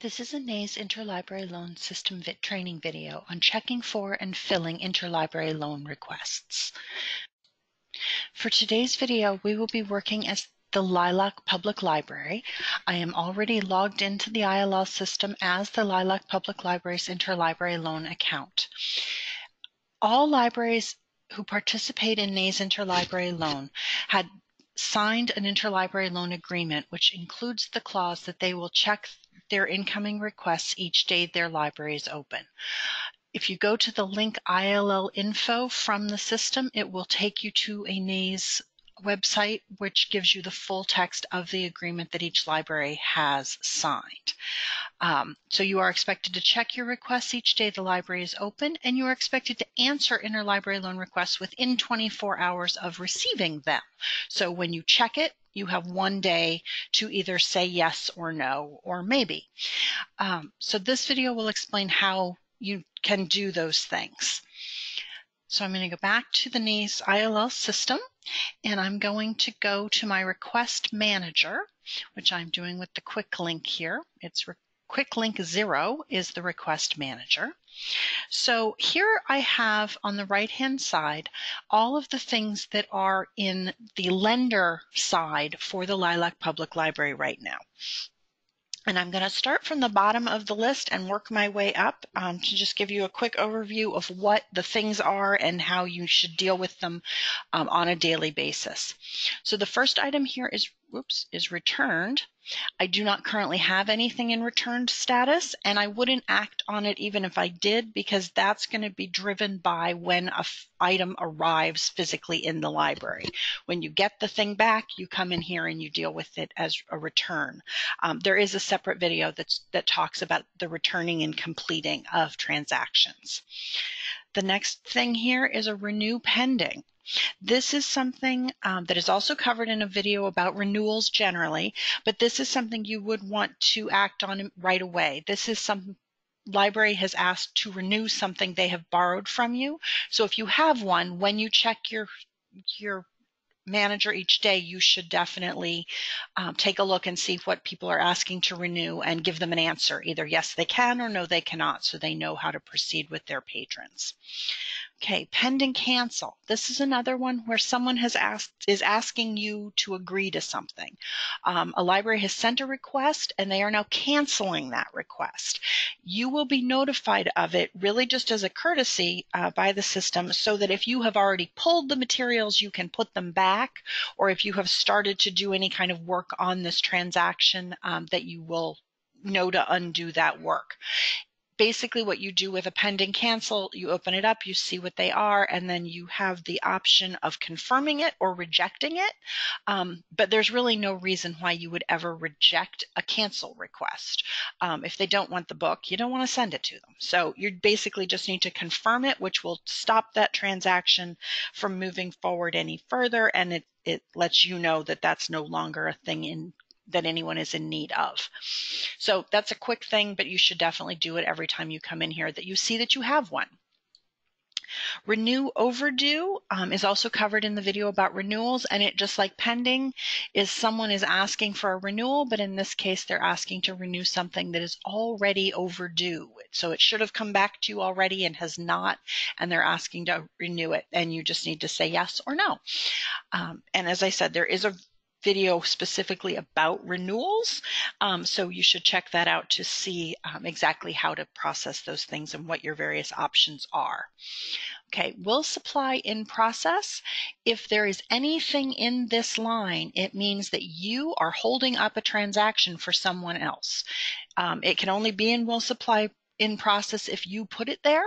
This is a NHAIS Interlibrary Loan System training video on checking for and filling interlibrary loan requests. For today's video, we will be working as the Lilac Public Library. I am already logged into the ILL system as the Lilac Public Library's interlibrary loan account. All libraries who participate in NHAIS Interlibrary Loan had signed an interlibrary loan agreement, which includes the clause that they will check their incoming requests each day their library is open. If you go to the link ILL info from the system, it will take you to a NHAIS website, which gives you the full text of the agreement that each library has signed. Um, so you are expected to check your requests each day the library is open, and you are expected to answer interlibrary loan requests within 24 hours of receiving them. So when you check it, you have one day to either say yes or no or maybe. Um, so this video will explain how you can do those things. So I'm going to go back to the NHAIS ILL system and I'm going to go to my request manager, which I'm doing with the quick link here. It's quick link zero is the request manager. So here I have on the right hand side all of the things that are in the lender side for the Lilac Public Library right now. And I'm going to start from the bottom of the list and work my way up um, to just give you a quick overview of what the things are and how you should deal with them um, on a daily basis. So the first item here is, whoops, is returned. I do not currently have anything in returned status, and I wouldn't act on it even if I did, because that's going to be driven by when a item arrives physically in the library. When you get the thing back, you come in here and you deal with it as a return. Um, there is a separate video that's, that talks about the returning and completing of transactions. The next thing here is a renew pending. This is something um, that is also covered in a video about renewals generally, but this is something you would want to act on right away. This is some library has asked to renew something they have borrowed from you. So if you have one, when you check your your manager each day, you should definitely um, take a look and see what people are asking to renew and give them an answer. Either yes, they can or no, they cannot, so they know how to proceed with their patrons. Okay, pending cancel. This is another one where someone has asked is asking you to agree to something. Um, a library has sent a request and they are now canceling that request. You will be notified of it really just as a courtesy uh, by the system so that if you have already pulled the materials, you can put them back, or if you have started to do any kind of work on this transaction, um, that you will know to undo that work basically what you do with a pending cancel, you open it up, you see what they are, and then you have the option of confirming it or rejecting it. Um, but there's really no reason why you would ever reject a cancel request. Um, if they don't want the book, you don't want to send it to them. So you basically just need to confirm it, which will stop that transaction from moving forward any further, and it it lets you know that that's no longer a thing in that anyone is in need of. So that's a quick thing, but you should definitely do it every time you come in here that you see that you have one. Renew overdue um, is also covered in the video about renewals, and it just like pending is someone is asking for a renewal, but in this case, they're asking to renew something that is already overdue. So it should have come back to you already and has not, and they're asking to renew it, and you just need to say yes or no. Um, and as I said, there is a video specifically about renewals. Um, so you should check that out to see um, exactly how to process those things and what your various options are. Okay, will supply in process. If there is anything in this line, it means that you are holding up a transaction for someone else. Um, it can only be in will supply in process if you put it there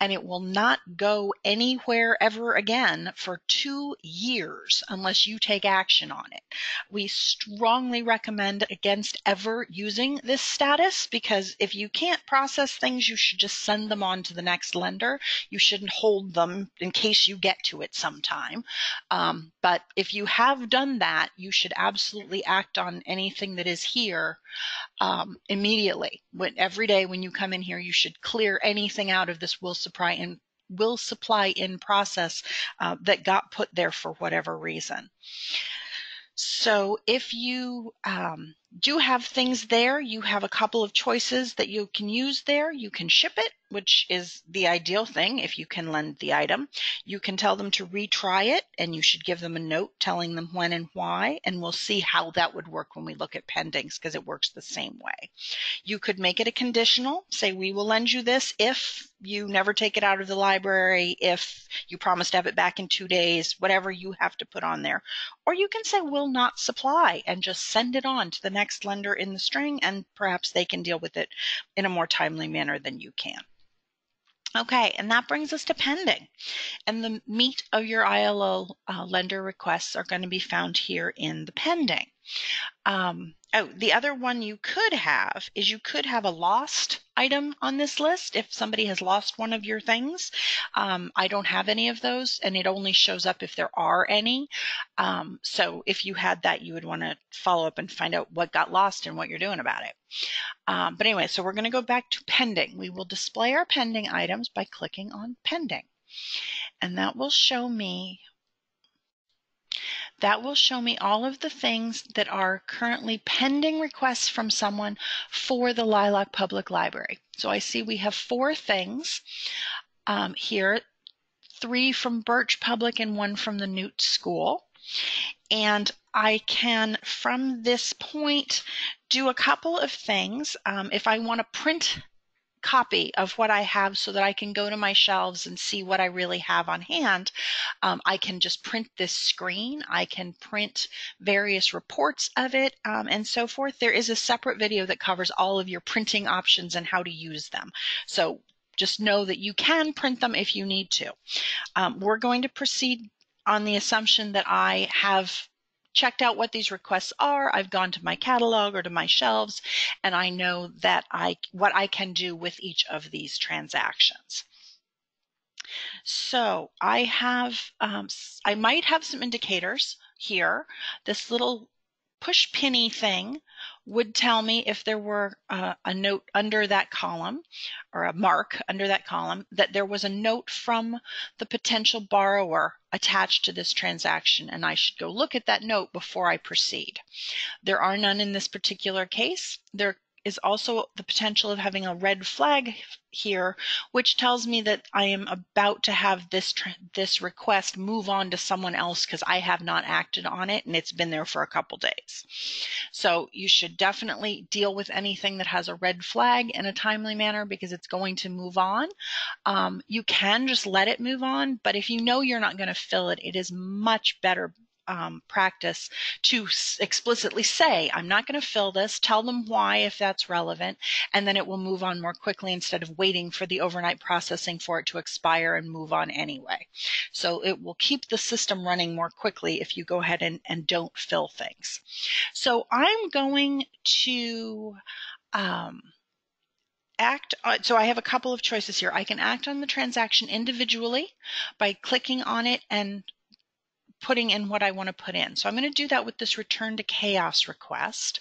and it will not go anywhere ever again for two years unless you take action on it. We strongly recommend against ever using this status because if you can't process things, you should just send them on to the next lender. You shouldn't hold them in case you get to it sometime. Um, but if you have done that, you should absolutely act on anything that is here um, immediately. When every day when you come in here, you should clear anything out of this will supply in will supply in process uh, that got put there for whatever reason. So if you um, do have things there. You have a couple of choices that you can use there. You can ship it, which is the ideal thing if you can lend the item. You can tell them to retry it, and you should give them a note telling them when and why, and we'll see how that would work when we look at pendings because it works the same way. You could make it a conditional, say, we will lend you this if you never take it out of the library, if you promise to have it back in two days, whatever you have to put on there. Or you can say, will not supply, and just send it on to the next lender in the string, and perhaps they can deal with it in a more timely manner than you can. Okay, and that brings us to pending. And the meat of your ILL uh, lender requests are going to be found here in the pending. Um, oh, the other one you could have is you could have a lost item on this list if somebody has lost one of your things. Um, I don't have any of those, and it only shows up if there are any. Um, so if you had that, you would want to follow up and find out what got lost and what you're doing about it. Um, but anyway, so we're going to go back to pending. We will display our pending items by clicking on pending. And that will show me that will show me all of the things that are currently pending requests from someone for the Lilac Public Library. So I see we have four things um, here, three from Birch Public and one from the Newt School. And I can, from this point, do a couple of things. Um, if I want to print copy of what I have so that I can go to my shelves and see what I really have on hand. Um, I can just print this screen. I can print various reports of it um, and so forth. There is a separate video that covers all of your printing options and how to use them. So just know that you can print them if you need to. Um, we're going to proceed on the assumption that I have checked out what these requests are. I've gone to my catalog or to my shelves, and I know that I what I can do with each of these transactions. So I have, um, I might have some indicators here. This little push penny thing would tell me if there were a note under that column or a mark under that column that there was a note from the potential borrower attached to this transaction and I should go look at that note before I proceed. There are none in this particular case. There is also the potential of having a red flag here, which tells me that I am about to have this this request move on to someone else because I have not acted on it and it's been there for a couple days. So you should definitely deal with anything that has a red flag in a timely manner because it's going to move on. Um, you can just let it move on, but if you know you're not going to fill it, it is much better um, practice to explicitly say, I'm not going to fill this, tell them why if that's relevant, and then it will move on more quickly instead of waiting for the overnight processing for it to expire and move on anyway. So it will keep the system running more quickly if you go ahead and, and don't fill things. So I'm going to. Um, act uh, so I have a couple of choices here. I can act on the transaction individually by clicking on it and putting in what I want to put in. So I'm going to do that with this return to chaos request.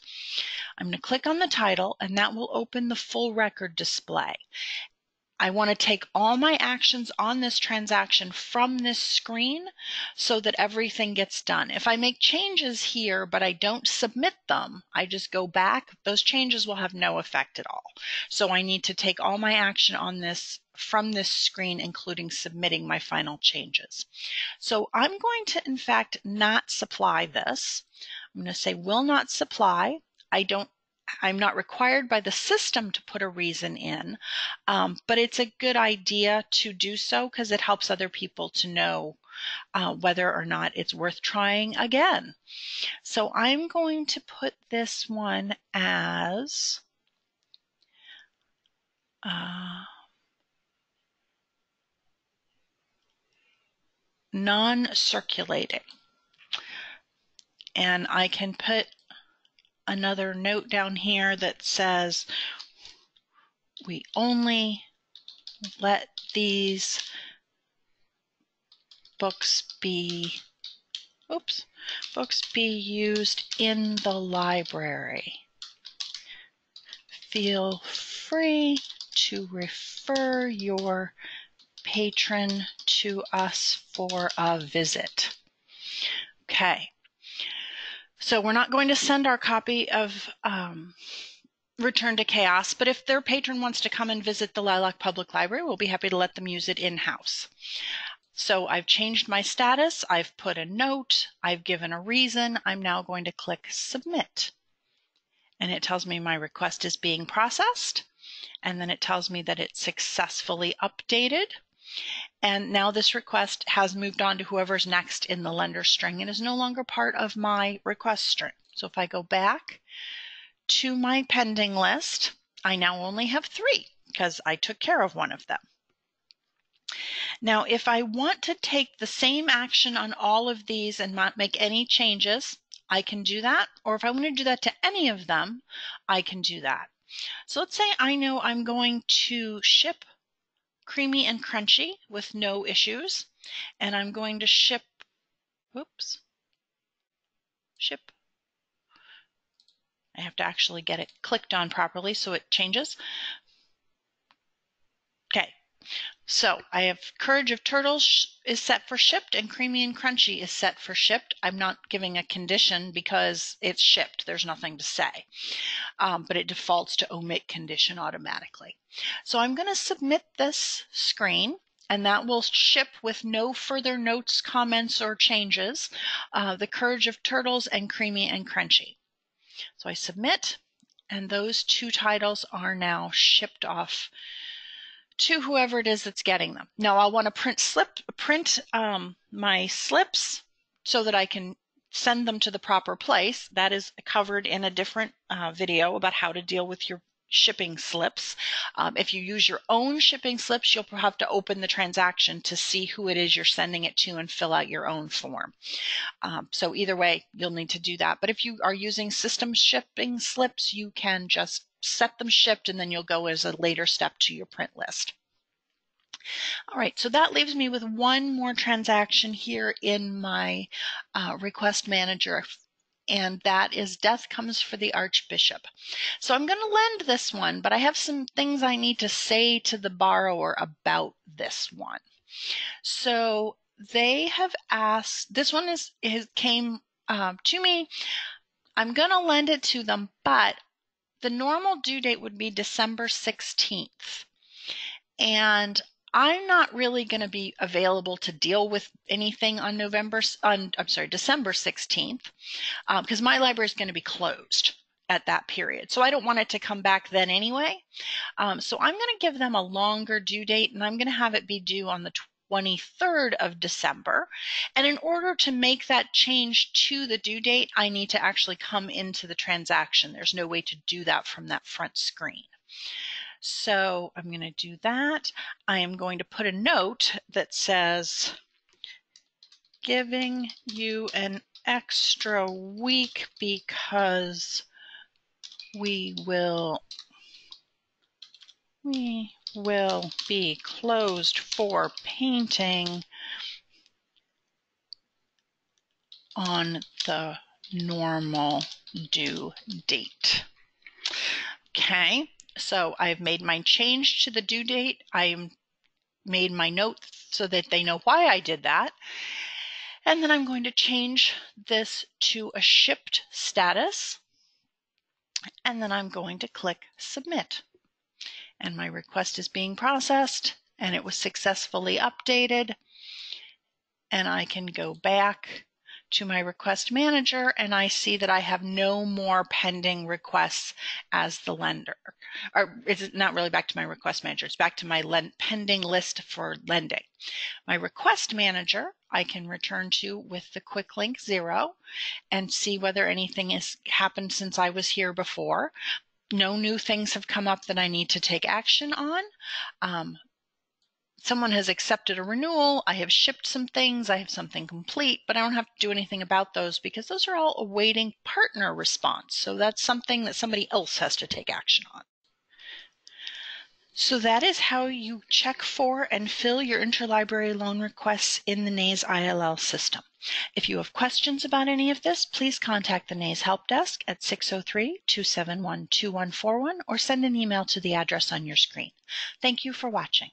I'm going to click on the title and that will open the full record display. I want to take all my actions on this transaction from this screen so that everything gets done. If I make changes here, but I don't submit them, I just go back, those changes will have no effect at all. So I need to take all my action on this from this screen, including submitting my final changes. So I'm going to, in fact, not supply this. I'm going to say will not supply. I don't I'm not required by the system to put a reason in, um, but it's a good idea to do so because it helps other people to know uh, whether or not it's worth trying again. So I'm going to put this one as uh, non-circulating. And I can put another note down here that says we only let these books be oops books be used in the library. Feel free to refer your patron to us for a visit. Okay So we're not going to send our copy of um, Return to Chaos, but if their patron wants to come and visit the Lilac Public Library, we'll be happy to let them use it in-house. So I've changed my status, I've put a note, I've given a reason, I'm now going to click Submit. And it tells me my request is being processed, and then it tells me that it's successfully updated. And now this request has moved on to whoever's next in the lender string and is no longer part of my request string. So if I go back to my pending list, I now only have three because I took care of one of them. Now, if I want to take the same action on all of these and not make any changes, I can do that. Or if I want to do that to any of them, I can do that. So let's say I know I'm going to ship creamy and crunchy with no issues. And I'm going to ship, whoops, ship. I have to actually get it clicked on properly so it changes. So I have Courage of Turtles is set for shipped and Creamy and Crunchy is set for shipped. I'm not giving a condition because it's shipped. There's nothing to say. Um, but it defaults to omit condition automatically. So I'm going to submit this screen and that will ship with no further notes, comments, or changes. Uh, the Courage of Turtles and Creamy and Crunchy. So I submit and those two titles are now shipped off to whoever it is that's getting them. Now I'll want to print slip print um, my slips so that I can send them to the proper place. That is covered in a different uh, video about how to deal with your shipping slips. Um, if you use your own shipping slips, you'll have to open the transaction to see who it is you're sending it to and fill out your own form. Um, so either way, you'll need to do that. But if you are using system shipping slips, you can just set them shipped and then you'll go as a later step to your print list. All right, so that leaves me with one more transaction here in my uh, request manager and that is death comes for the archbishop. So I'm going to lend this one, but I have some things I need to say to the borrower about this one. So they have asked, this one is, is came uh, to me. I'm going to lend it to them, but the normal due date would be December 16th. And I'm not really going to be available to deal with anything on November, on, I'm sorry, December 16th, because um, my library is going to be closed at that period. So I don't want it to come back then anyway. Um, so I'm going to give them a longer due date and I'm going to have it be due on the 23rd of December. And in order to make that change to the due date, I need to actually come into the transaction. There's no way to do that from that front screen. So I'm going to do that. I am going to put a note that says, giving you an extra week because we will we will be closed for painting on the normal due date. Okay, so I've made my change to the due date. I made my note so that they know why I did that. And then I'm going to change this to a shipped status. And then I'm going to click submit and my request is being processed and it was successfully updated. And I can go back to my request manager and I see that I have no more pending requests as the lender. Or it's not really back to my request manager, it's back to my pending list for lending. My request manager I can return to with the quick link zero and see whether anything has happened since I was here before no new things have come up that I need to take action on. Um, someone has accepted a renewal. I have shipped some things. I have something complete, but I don't have to do anything about those because those are all awaiting partner response. So that's something that somebody else has to take action on. So that is how you check for and fill your interlibrary loan requests in the NHAIS ILL system. If you have questions about any of this, please contact the NHAIS Help Desk at 603-271-2141 or send an email to the address on your screen. Thank you for watching.